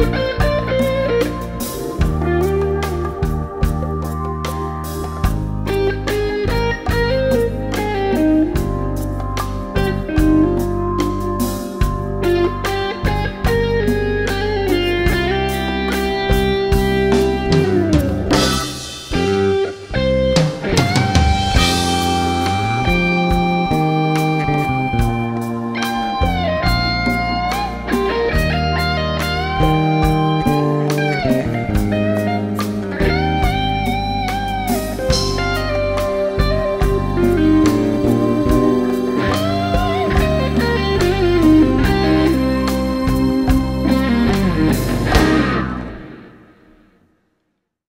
Bye.